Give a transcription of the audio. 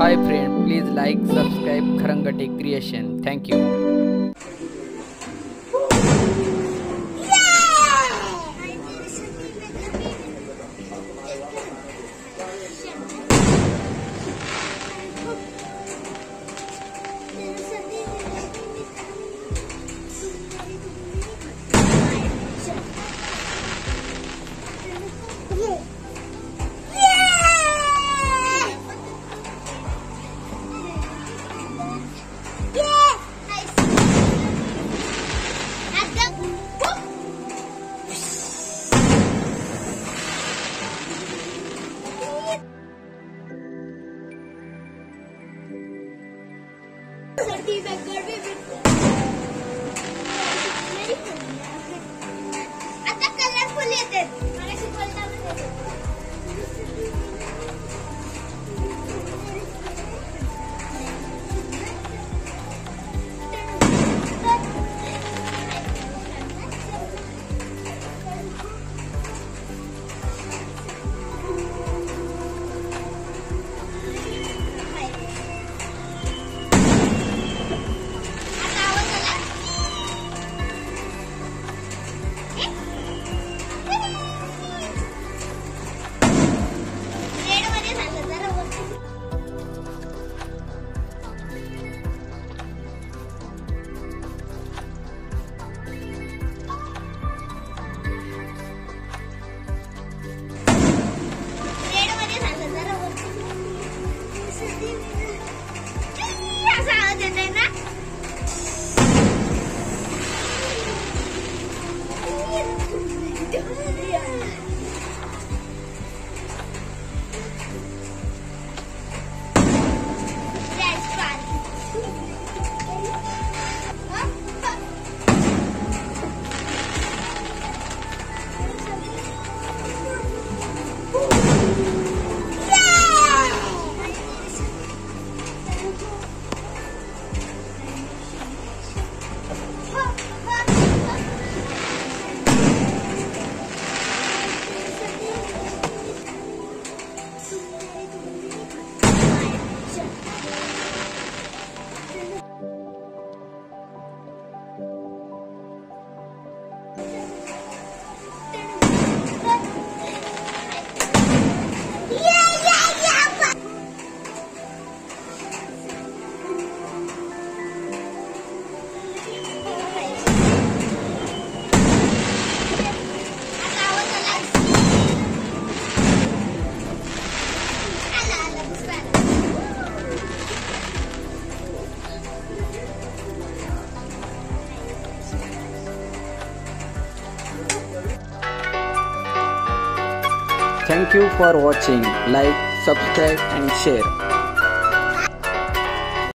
Hi friend, please like, subscribe Kharangate Creation. Thank you. 第一份歌，别别。Thank you for watching. Like, subscribe and share.